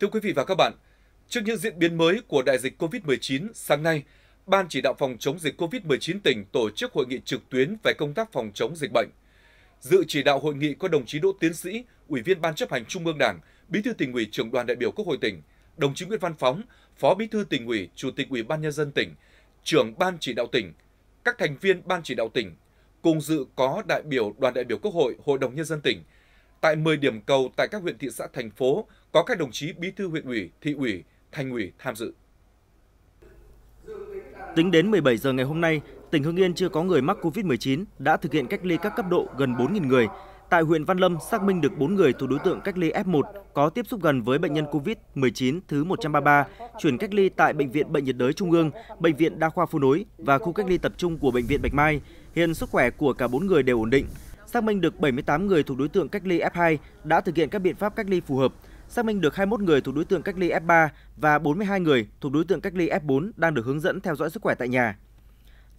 Thưa quý vị và các bạn, trước những diễn biến mới của đại dịch COVID-19, sáng nay, Ban chỉ đạo phòng chống dịch COVID-19 tỉnh tổ chức hội nghị trực tuyến về công tác phòng chống dịch bệnh. Dự chỉ đạo hội nghị có đồng chí Đỗ Tiến Sĩ, Ủy viên Ban chấp hành Trung ương Đảng, Bí thư tỉnh ủy trưởng đoàn đại biểu Quốc hội tỉnh, đồng chí Nguyễn Văn Phóng, Phó Bí thư tỉnh ủy, Chủ tịch Ủy ban nhân dân tỉnh, trưởng Ban chỉ đạo tỉnh, các thành viên Ban chỉ đạo tỉnh, cùng dự có đại biểu đoàn đại biểu Quốc hội, Hội đồng nhân dân tỉnh. Tại 10 điểm cầu tại các huyện thị xã thành phố có các đồng chí Bí thư huyện ủy, thị ủy, thành ủy tham dự. Tính đến 17 giờ ngày hôm nay, tỉnh Hưng Yên chưa có người mắc COVID-19 đã thực hiện cách ly các cấp độ gần 4.000 người. Tại huyện Văn Lâm xác minh được 4 người thuộc đối tượng cách ly F1 có tiếp xúc gần với bệnh nhân COVID-19 thứ 133, chuyển cách ly tại Bệnh viện Bệnh nhiệt đới Trung ương, Bệnh viện Đa khoa Phú Nối và khu cách ly tập trung của Bệnh viện Bạch Mai. Hiện sức khỏe của cả 4 người đều ổn định. Xác minh được 78 người thuộc đối tượng cách ly F2 đã thực hiện các biện pháp cách ly phù hợp. Xác minh được 21 người thuộc đối tượng cách ly F3 và 42 người thuộc đối tượng cách ly F4 đang được hướng dẫn theo dõi sức khỏe tại nhà.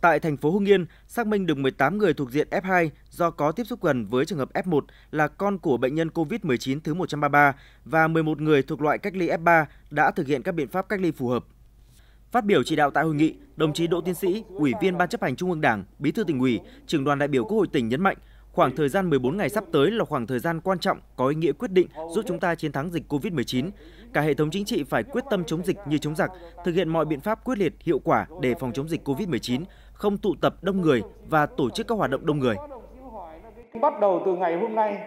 Tại thành phố Hưng Yên, xác minh được 18 người thuộc diện F2 do có tiếp xúc gần với trường hợp F1 là con của bệnh nhân COVID-19 thứ 133 và 11 người thuộc loại cách ly F3 đã thực hiện các biện pháp cách ly phù hợp. Phát biểu chỉ đạo tại hội nghị, đồng chí Đỗ Tiến Sĩ, Ủy viên Ban chấp hành Trung ương Đảng, Bí thư tỉnh ủy, trưởng đoàn đại biểu Quốc hội tỉnh nhấn mạnh, khoảng thời gian 14 ngày sắp tới là khoảng thời gian quan trọng có ý nghĩa quyết định giúp chúng ta chiến thắng dịch Covid-19. Cả hệ thống chính trị phải quyết tâm chống dịch như chống giặc, thực hiện mọi biện pháp quyết liệt, hiệu quả để phòng chống dịch Covid-19, không tụ tập đông người và tổ chức các hoạt động đông người. Bắt đầu từ ngày hôm nay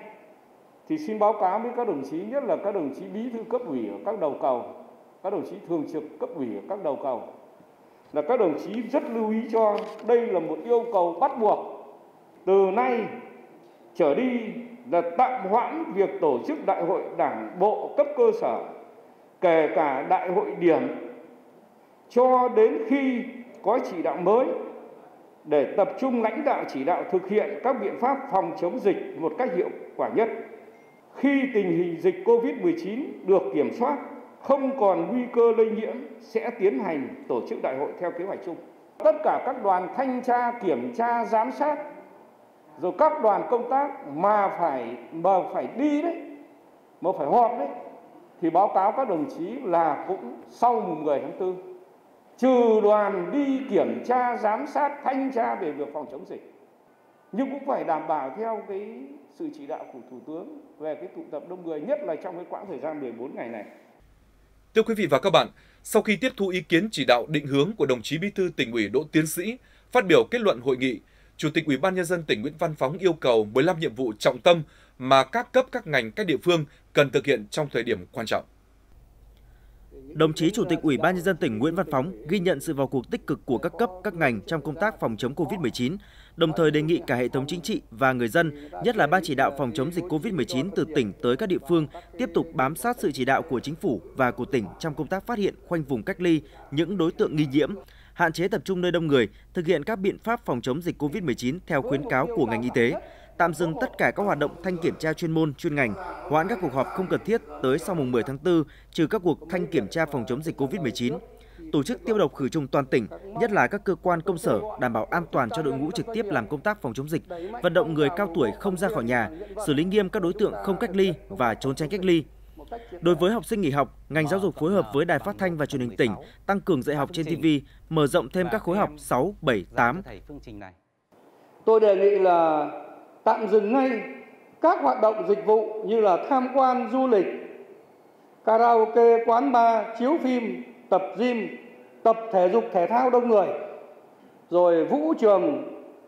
thì xin báo cáo với các đồng chí nhất là các đồng chí bí thư cấp ủy ở các đầu cầu, các đồng chí thường trực cấp ủy ở các đầu cầu là các đồng chí rất lưu ý cho đây là một yêu cầu bắt buộc từ nay trở đi là tạm hoãn việc tổ chức đại hội đảng bộ cấp cơ sở kể cả đại hội điểm cho đến khi có chỉ đạo mới để tập trung lãnh đạo chỉ đạo thực hiện các biện pháp phòng chống dịch một cách hiệu quả nhất. Khi tình hình dịch COVID-19 được kiểm soát, không còn nguy cơ lây nhiễm sẽ tiến hành tổ chức đại hội theo kế hoạch chung. Tất cả các đoàn thanh tra, kiểm tra, giám sát rồi các đoàn công tác mà phải mà phải đi đấy mà phải họp đấy thì báo cáo các đồng chí là cũng sau mùng 10 tháng 4 trừ đoàn đi kiểm tra giám sát thanh tra về việc phòng chống dịch nhưng cũng phải đảm bảo theo cái sự chỉ đạo của thủ tướng về cái tụ tập đông người nhất là trong cái quãng thời gian 14 ngày này. Thưa quý vị và các bạn, sau khi tiếp thu ý kiến chỉ đạo định hướng của đồng chí Bí thư tỉnh ủy Đỗ Tiến Sĩ, phát biểu kết luận hội nghị, Chủ tịch Ủy ban nhân dân tỉnh Nguyễn Văn Phóng yêu cầu 15 nhiệm vụ trọng tâm mà các cấp các ngành các địa phương cần thực hiện trong thời điểm quan trọng. Đồng chí Chủ tịch Ủy ban nhân dân tỉnh Nguyễn Văn Phóng ghi nhận sự vào cuộc tích cực của các cấp, các ngành trong công tác phòng chống Covid-19, đồng thời đề nghị cả hệ thống chính trị và người dân, nhất là ban chỉ đạo phòng chống dịch Covid-19 từ tỉnh tới các địa phương tiếp tục bám sát sự chỉ đạo của chính phủ và của tỉnh trong công tác phát hiện khoanh vùng cách ly những đối tượng nghi nhiễm, hạn chế tập trung nơi đông người, thực hiện các biện pháp phòng chống dịch COVID-19 theo khuyến cáo của ngành y tế, tạm dừng tất cả các hoạt động thanh kiểm tra chuyên môn, chuyên ngành, hoãn các cuộc họp không cần thiết tới sau mùng 10 tháng 4, trừ các cuộc thanh kiểm tra phòng chống dịch COVID-19 tổ chức tiêu độc khử trùng toàn tỉnh, nhất là các cơ quan công sở đảm bảo an toàn cho đội ngũ trực tiếp làm công tác phòng chống dịch, vận động người cao tuổi không ra khỏi nhà, xử lý nghiêm các đối tượng không cách ly và trốn tránh cách ly, Đối với học sinh nghỉ học, ngành giáo dục phối hợp với Đài Phát thanh và Truyền hình tỉnh tăng cường dạy học trên TV, mở rộng thêm các khối học 6, 7, 8. Tôi đề nghị là tạm dừng ngay các hoạt động dịch vụ như là tham quan du lịch, karaoke, quán bar, chiếu phim, tập gym, tập thể dục thể thao đông người, rồi vũ trường,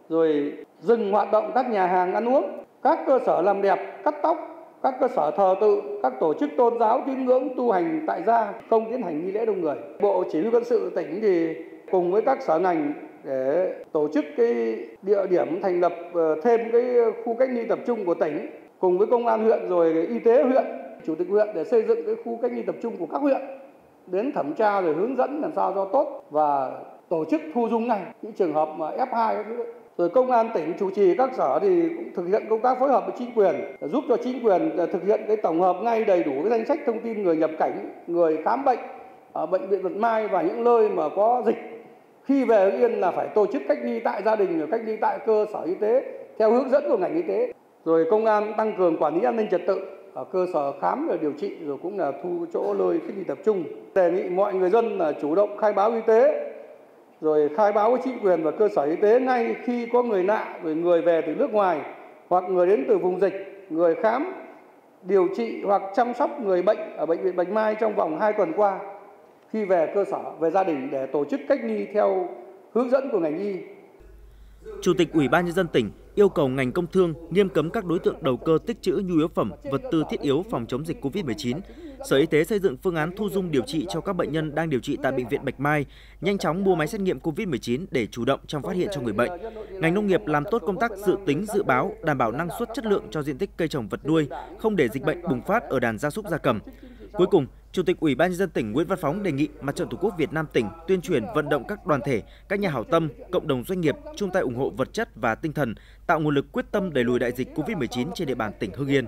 rồi dừng hoạt động các nhà hàng ăn uống, các cơ sở làm đẹp, cắt tóc, các cơ sở thờ tự, các tổ chức tôn giáo tín ngưỡng tu hành tại gia không tiến hành nghi lễ đông người. Bộ Chỉ huy quân sự tỉnh thì cùng với các sở ngành để tổ chức cái địa điểm thành lập ờ, thêm cái khu cách ly tập trung của tỉnh cùng với công an huyện rồi y tế huyện, chủ tịch huyện để xây dựng cái khu cách ly tập trung của các huyện đến thẩm tra rồi hướng dẫn làm sao cho tốt và tổ chức thu dung ngay những trường hợp mà F2 các thứ rồi công an tỉnh chủ trì các sở thì cũng thực hiện công tác phối hợp với chính quyền, giúp cho chính quyền ờ, thực hiện cái tổng hợp ngay đầy đủ cái danh sách thông tin người nhập cảnh, người khám bệnh ở bệnh viện Bạch Mai và những nơi mà có dịch khi về Hưng Yên là phải tổ chức cách ly tại gia đình rồi cách ly tại cơ sở y tế theo hướng dẫn của ngành y tế rồi công an tăng cường quản lý an ninh trật tự ở cơ sở khám và điều trị, rồi cũng là thu chỗ nơi cách ly tập trung. Đề nghị mọi người dân là chủ động khai báo y tế rồi khai báo với chính quyền và cơ sở y tế ngay khi có người lạ rồi người về từ nước ngoài hoặc người đến từ vùng dịch, người khám điều trị hoặc chăm sóc người bệnh ở bệnh viện Bạch Mai trong vòng 2 tuần qua khi về cơ sở về gia đình để tổ chức cách ly theo hướng dẫn của ngành y. Chủ tịch Ủy ban nhân dân tỉnh yêu cầu ngành công thương nghiêm cấm các đối tượng đầu cơ tích trữ nhu yếu phẩm, vật tư thiết yếu phòng chống dịch COVID-19. Sở Y tế xây dựng phương án thu dung điều trị cho các bệnh nhân đang điều trị tại bệnh viện Bạch Mai, nhanh chóng mua máy xét nghiệm COVID-19 để chủ động trong phát hiện cho người bệnh. Ngành nông nghiệp làm tốt công tác dự tính dự báo, đảm bảo năng suất chất lượng cho diện tích cây trồng vật nuôi, không để dịch bệnh bùng phát ở đàn gia súc gia cầm. Cuối cùng, Chủ tịch Ủy ban nhân dân tỉnh Nguyễn Văn Phóng đề nghị Mặt trận Tổ quốc Việt Nam tỉnh tuyên truyền vận động các đoàn thể, các nhà hảo tâm, cộng đồng doanh nghiệp chung tay ủng hộ vật chất và tinh thần, tạo nguồn lực quyết tâm đẩy lùi đại dịch COVID-19 trên địa bàn tỉnh Hưng Yên.